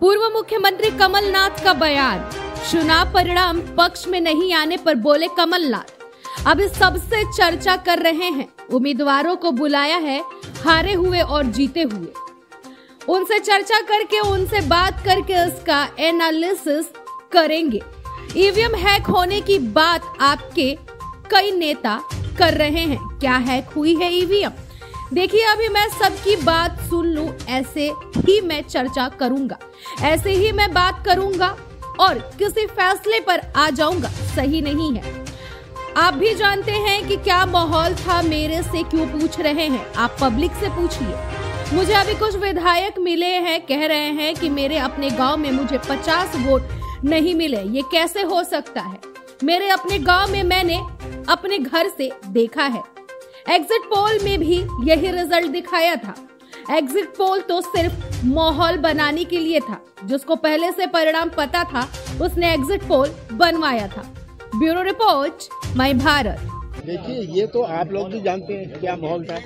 पूर्व मुख्यमंत्री कमलनाथ का बयान। चुनाव परिणाम पक्ष में नहीं आने पर बोले कमलनाथ। अब सबसे चर्चा कर रहे हैं। उम्मीदवारों को बुलाया है, हारे हुए और जीते हुए। उनसे चर्चा करके, उनसे बात करके इसका एनालिसिस करेंगे। ईवीएम हैक होने की बात आपके कई नेता कर रहे हैं। क्या हैक हुई है ईवीएम? देखिए, अभी मैं सबकी बात सुन लूँ, ऐसे ही मैं चर्चा करूँगा। ऐसे ही मैं बात करूँगा और किसी फैसले पर आ जाऊँगा। सही नहीं है। आप भी जानते हैं कि क्या माहौल था मेरे से क्यों पूछ रहे हैं। आप पब्लिक से पूछिए। मुझे अभी कुछ विधायक मिले हैं, कह रहे हैं कि मेरे अपने गाँव में मुझे 50 वोट नहीं मिले। ये कैसे हो सकता है? मेरे अपने गाँव में मैंने अपने घर से देखा है। एग्जिट पोल में भी यही रिज़ल्ट दिखाया था। एग्जिट पोल तो सिर्फ़ माहौल बनाने के लिए था, जिसको पहले से परिणाम पता था, उसने एग्जिट पोल बनवाया था। ब्यूरो रिपोर्ट मई भारत। देखिए, ये तो आप लोग भी जानते हैं क्या माहौल था।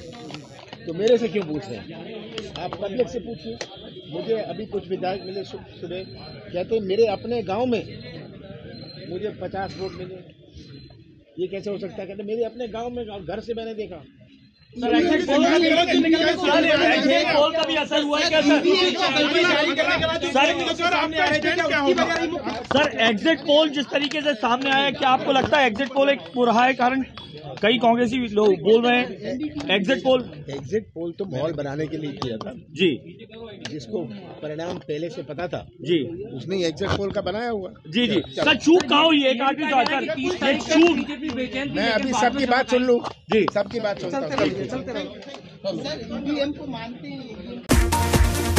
तो मेरे से क्यों पूछ रहे हैं? आप पब्लिक से पूछिए। मुझे अभी कुछ विधायक मिले सुबह कहते मेरे अपने गाँव में मुझे पचास वोट मिले। ये कैसे हो सकता है? कहते मेरे अपने गाँव में घर से मैंने देखा। सर एग्जिट पोल का सर एग्जिट पोल का भी असर हुआ है क्या sir? Sir sir exit poll जिस तरीके से सामने आया क्या आपको लगता है एग्जिट पोल एक पुरहा है कारण? कई कांग्रेसी लोग बोल रहे हैं एग्जिट पोल एग्जिट पोल तो माहौल बनाने के लिए किया था। जी। जिसको परिणाम पहले से पता था जी। उसने एग्जिट पोल का बनाया हुआ। जी जी। सर चूक कहाँ हुई? एक आदमी तो चूक मैं अभी सबकी बात सुन लूँ। जी। सबकी बात सुनता हूँ को मानते हैं।